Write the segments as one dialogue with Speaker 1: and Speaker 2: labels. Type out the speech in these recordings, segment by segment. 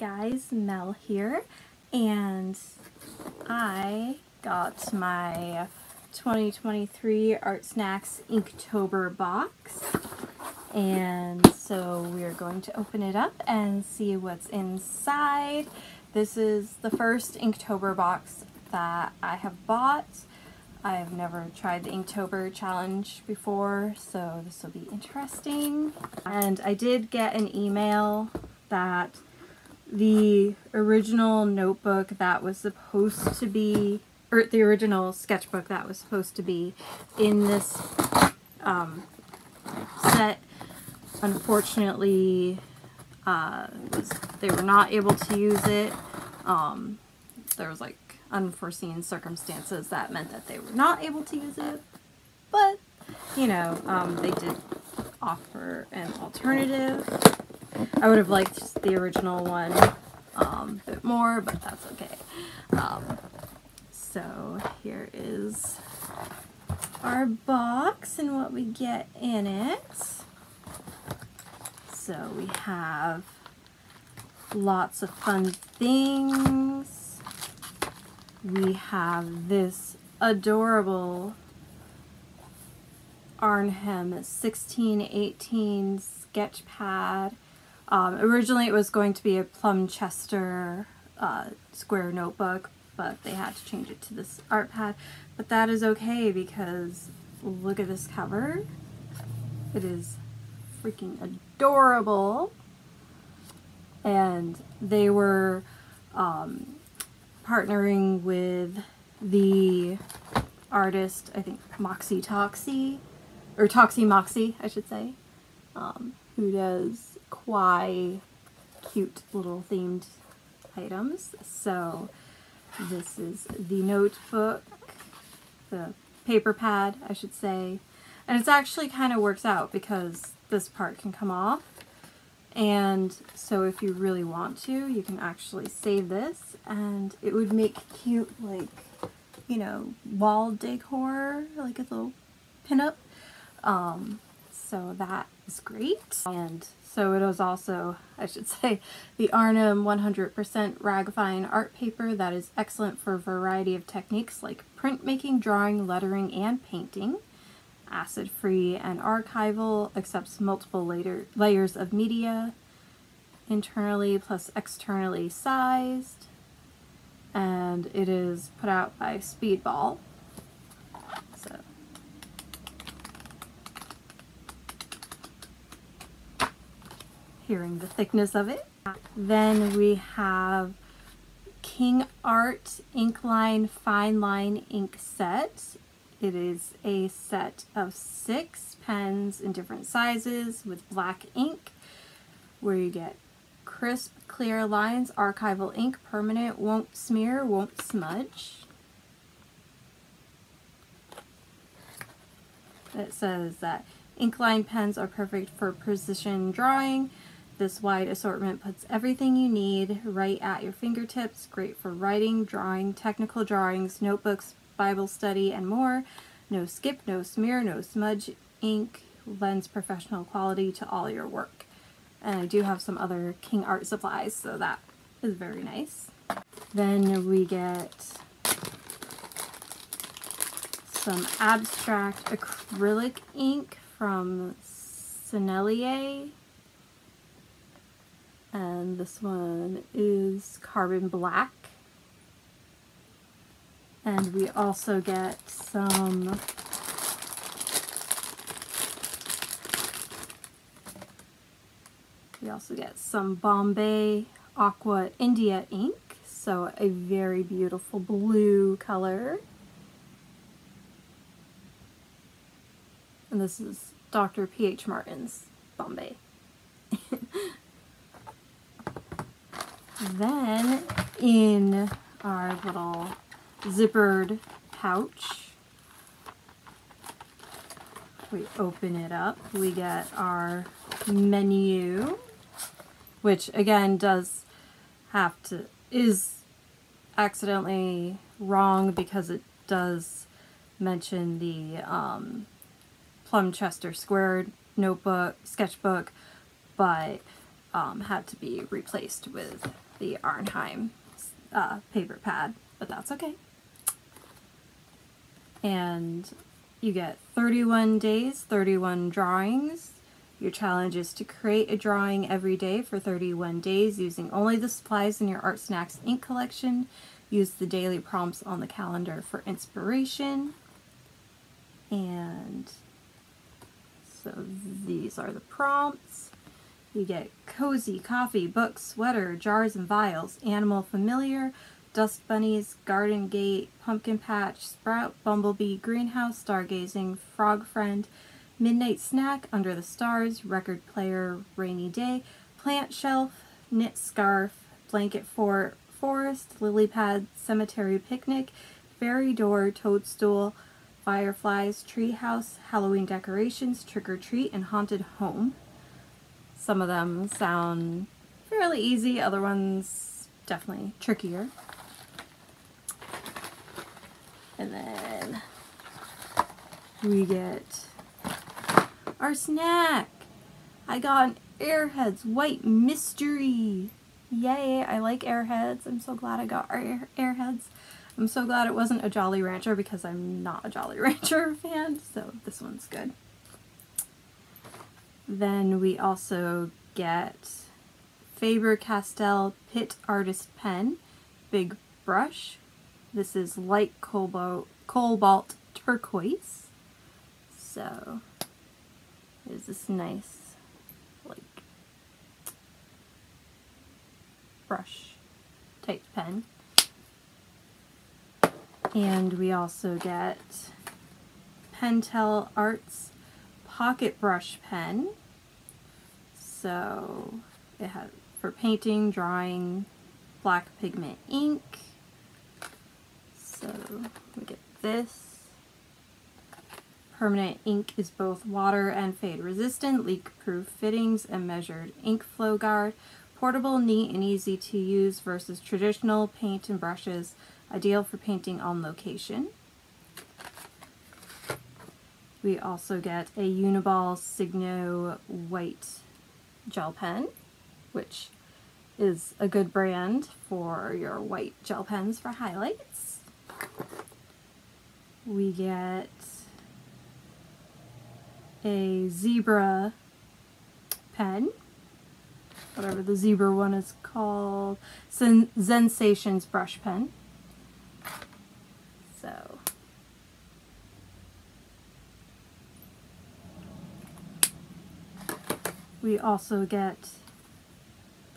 Speaker 1: guys, Mel here, and I got my 2023 Art Snacks Inktober box, and so we're going to open it up and see what's inside. This is the first Inktober box that I have bought. I've never tried the Inktober challenge before, so this will be interesting. And I did get an email that the original notebook that was supposed to be, or the original sketchbook that was supposed to be in this um, set, unfortunately, uh, was, they were not able to use it. Um, there was like unforeseen circumstances that meant that they were not able to use it. But, you know, um, they did offer an alternative. I would have liked the original one um, a bit more, but that's okay. Um, so here is our box and what we get in it. So we have lots of fun things. We have this adorable Arnhem 1618 sketch pad um, originally it was going to be a Plumchester uh, square notebook, but they had to change it to this art pad. But that is okay because look at this cover. It is freaking adorable. And they were um, partnering with the artist, I think Moxie Toxie, or Toxie Moxie, I should say, um, who does kawaii, cute little themed items. So this is the notebook, the paper pad, I should say. And it actually kind of works out because this part can come off. And so if you really want to, you can actually save this and it would make cute, like, you know, wall decor, like a little pinup. Um, so that is great. And so it is also, I should say, the Arnhem 100% Ragfine art paper that is excellent for a variety of techniques like printmaking, drawing, lettering, and painting. Acid-free and archival, accepts multiple later, layers of media, internally plus externally sized, and it is put out by Speedball. Hearing the thickness of it. Then we have King Art Inkline Fine Line ink set. It is a set of six pens in different sizes with black ink where you get crisp, clear lines, archival ink, permanent, won't smear, won't smudge. It says that Inkline pens are perfect for precision drawing, this wide assortment puts everything you need right at your fingertips. Great for writing, drawing, technical drawings, notebooks, Bible study, and more. No skip, no smear, no smudge ink. Lends professional quality to all your work. And I do have some other King Art supplies, so that is very nice. Then we get some abstract acrylic ink from Sennelier and this one is carbon black and we also get some we also get some Bombay Aqua India ink so a very beautiful blue color and this is Dr. P.H. Martin's Bombay Then in our little zippered pouch, we open it up, we get our menu, which again does have to, is accidentally wrong because it does mention the um, Plumchester Square notebook, sketchbook, but um, had to be replaced with the Arnhem uh, paper pad, but that's okay. And you get 31 days, 31 drawings. Your challenge is to create a drawing every day for 31 days using only the supplies in your Art Snacks ink collection. Use the daily prompts on the calendar for inspiration. And so these are the prompts. You get cozy, coffee, books, sweater, jars and vials, animal familiar, dust bunnies, garden gate, pumpkin patch, sprout, bumblebee, greenhouse, stargazing, frog friend, midnight snack, under the stars, record player, rainy day, plant shelf, knit scarf, blanket fort, forest, lily pad, cemetery picnic, fairy door, toadstool, fireflies, treehouse, Halloween decorations, trick or treat, and haunted home. Some of them sound fairly easy, other ones definitely trickier. And then we get our snack. I got an Airheads White Mystery. Yay, I like Airheads. I'm so glad I got Air Airheads. I'm so glad it wasn't a Jolly Rancher because I'm not a Jolly Rancher fan, so this one's good. Then we also get Faber-Castell Pitt Artist Pen, Big Brush. This is light cobalt, turquoise. So, is this nice, like, brush type pen. And we also get Pentel Arts Pocket Brush Pen. So it has for painting, drawing, black pigment ink. So we get this. Permanent ink is both water and fade resistant, leak proof fittings, and measured ink flow guard. Portable, neat, and easy to use versus traditional paint and brushes ideal for painting on location. We also get a Uniball Signo white gel pen, which is a good brand for your white gel pens for highlights. We get a zebra pen, whatever the zebra one is called, Sen Zensations brush pen. So we also get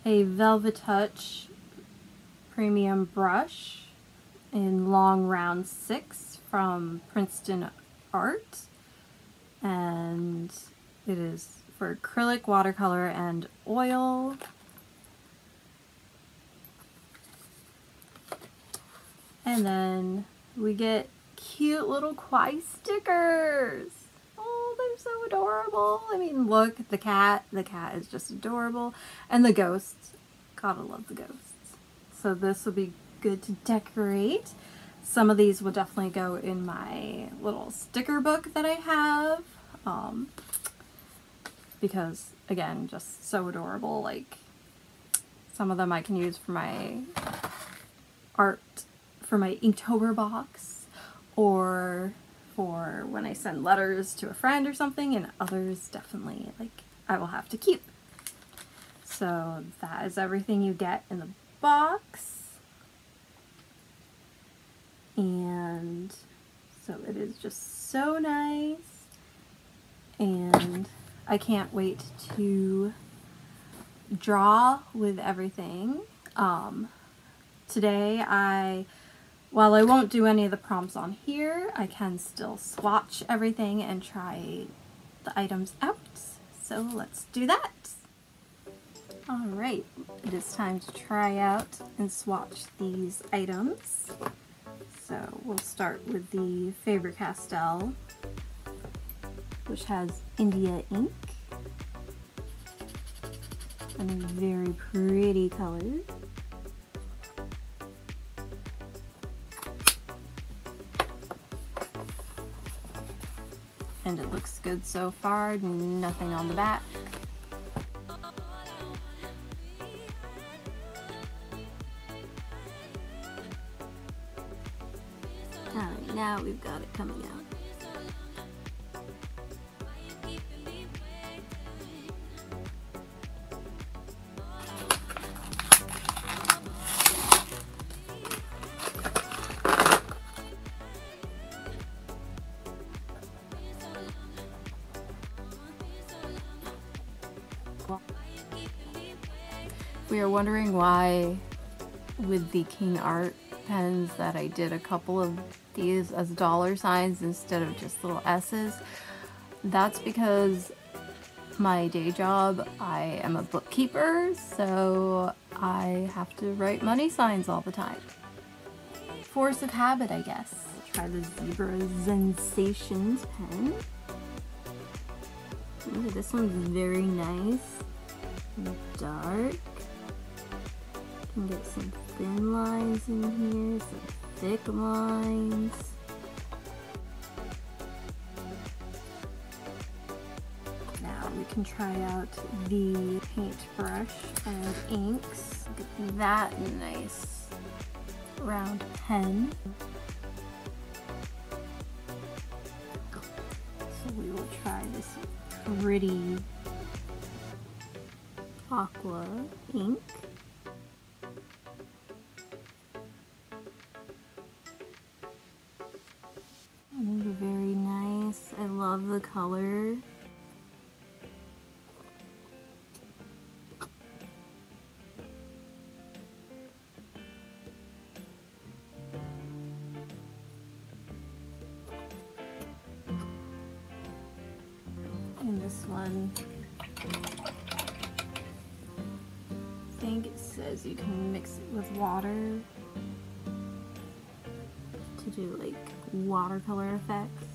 Speaker 1: a Velvet Touch premium brush in long round six from Princeton Art and it is for acrylic, watercolor, and oil. And then we get cute little kawaii stickers. They're so adorable. I mean, look, the cat. The cat is just adorable. And the ghosts. Gotta love the ghosts. So this will be good to decorate. Some of these will definitely go in my little sticker book that I have. Um, because, again, just so adorable. Like, some of them I can use for my art for my Inktober box or for when I send letters to a friend or something, and others definitely like I will have to keep. So that is everything you get in the box. And so it is just so nice. And I can't wait to draw with everything. Um, today I while I won't do any of the prompts on here, I can still swatch everything and try the items out. So let's do that. Alright, it is time to try out and swatch these items. So we'll start with the Faber-Castell, which has India ink. And very pretty colors. and it looks good so far. Nothing on the back. Alright, now we've got it coming out. Wondering why with the King Art pens that I did a couple of these as dollar signs instead of just little S's. That's because my day job, I am a bookkeeper, so I have to write money signs all the time. Force of habit, I guess. Try the Zebra Zensations pen. Ooh, this one's very nice. Dark. Can get some thin lines in here, some thick lines. Now we can try out the paintbrush and inks. At that nice round pen. So we will try this pretty aqua ink. Color. And this one, I think it says you can mix it with water to do like watercolor effects.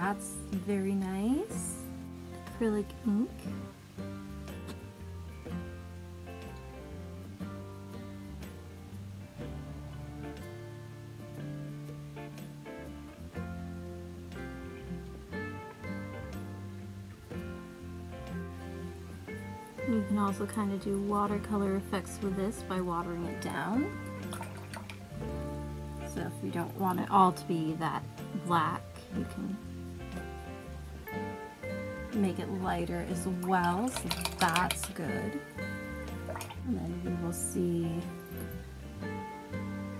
Speaker 1: That's very nice. Acrylic ink. You can also kind of do watercolor effects with this by watering it down. So if you don't want it all to be that black, you can make it lighter as well, so that's good. And then we will see,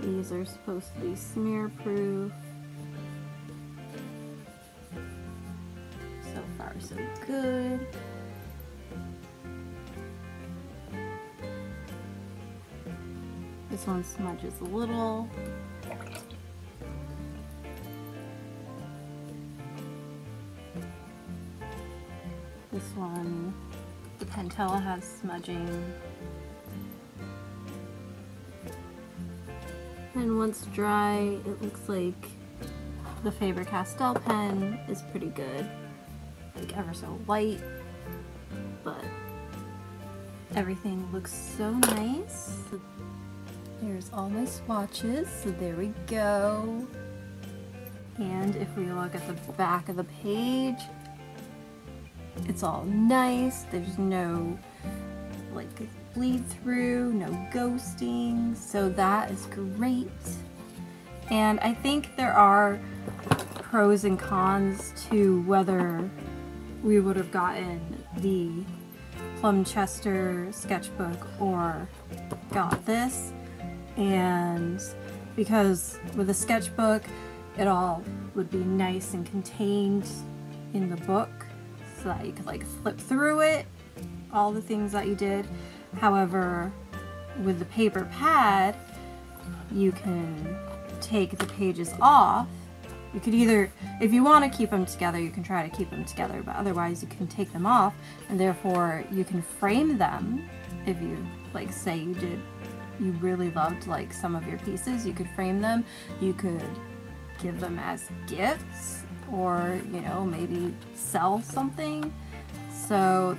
Speaker 1: these are supposed to be smear proof. So far so good. This one smudges a little. This one, the Pentel has smudging. And once dry, it looks like the Faber-Castell pen is pretty good. Like ever so light, but everything looks so nice. Here's all my swatches, so there we go. And if we look at the back of the page, it's all nice. There's no like bleed through, no ghosting, so that is great. And I think there are pros and cons to whether we would have gotten the Plum Chester sketchbook or got this and because with a sketchbook it all would be nice and contained in the book so that you could like flip through it all the things that you did. However with the paper pad you can take the pages off. You could either if you want to keep them together you can try to keep them together but otherwise you can take them off and therefore you can frame them. If you like say you did you really loved like some of your pieces, you could frame them, you could give them as gifts, or you know, maybe sell something. So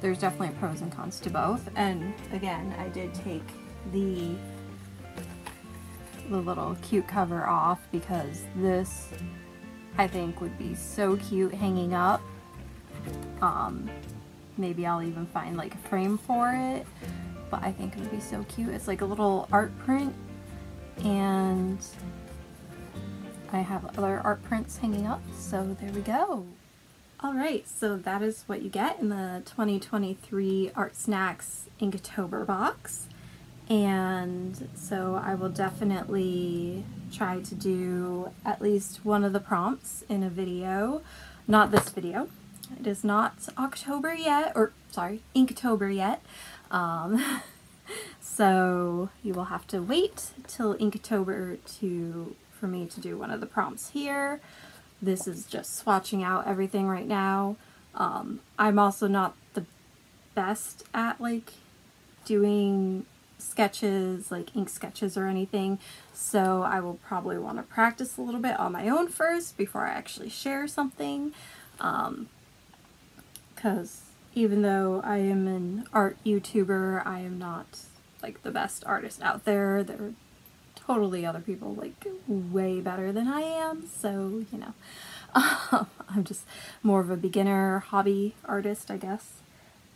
Speaker 1: there's definitely pros and cons to both. And again, I did take the the little cute cover off because this I think would be so cute hanging up. Um, maybe I'll even find like a frame for it but I think it would be so cute. It's like a little art print And I have other art prints hanging up, so there we go. Alright, so that is what you get in the 2023 Art Snacks Inktober box. And so I will definitely try to do at least one of the prompts in a video. Not this video. It is not October yet, or sorry, Inktober yet. Um, so you will have to wait till Inktober to for me to do one of the prompts here. This is just swatching out everything right now. Um, I'm also not the best at like doing sketches, like ink sketches or anything, so I will probably want to practice a little bit on my own first before I actually share something. Um, because even though I am an art YouTuber, I am not like the best artist out there. There totally other people like way better than I am, so you know, um, I'm just more of a beginner hobby artist, I guess.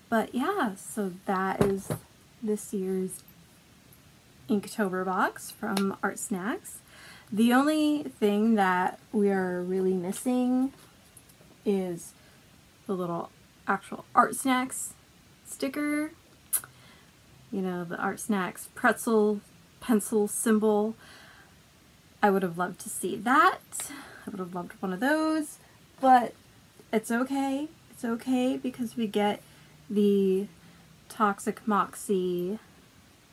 Speaker 1: But yeah, so that is this year's Inktober box from Art Snacks. The only thing that we are really missing is the little actual Art Snacks sticker. You know, the Art Snacks pretzel pencil symbol. I would have loved to see that. I would have loved one of those, but it's okay. It's okay because we get the Toxic Moxie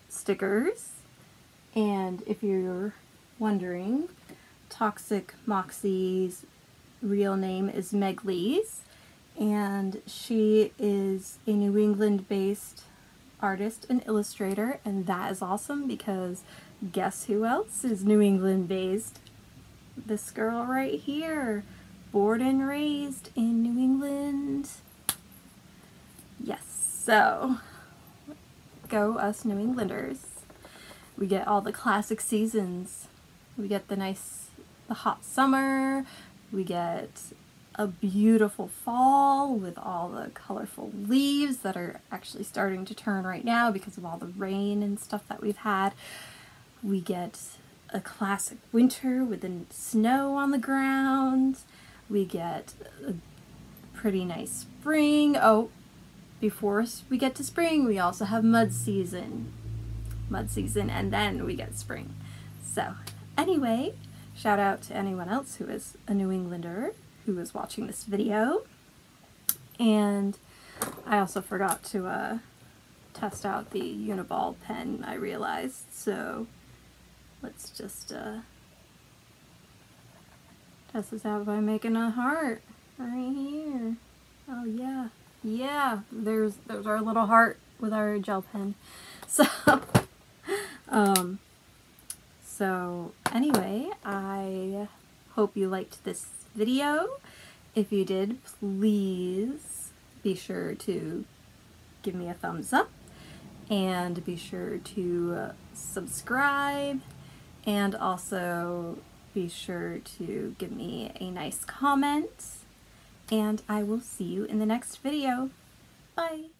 Speaker 1: stickers. And if you're wondering, Toxic Moxie's real name is Meg Lees and she is a New England based artist and illustrator and that is awesome because guess who else is New England based? This girl right here, born and raised in New England. Yes, so go us New Englanders. We get all the classic seasons. We get the nice, the hot summer, we get a beautiful fall with all the colorful leaves that are actually starting to turn right now because of all the rain and stuff that we've had. We get a classic winter with the snow on the ground. We get a pretty nice spring. Oh, before we get to spring, we also have mud season. Mud season, and then we get spring. So, anyway, shout out to anyone else who is a New Englander who was watching this video. And I also forgot to uh, test out the Uniball pen, I realized. So let's just uh, test this out by making a heart right here. Oh yeah, yeah, there's, there's our little heart with our gel pen. So, um, so anyway, I hope you liked this video. If you did, please be sure to give me a thumbs up and be sure to subscribe and also be sure to give me a nice comment and I will see you in the next video. Bye!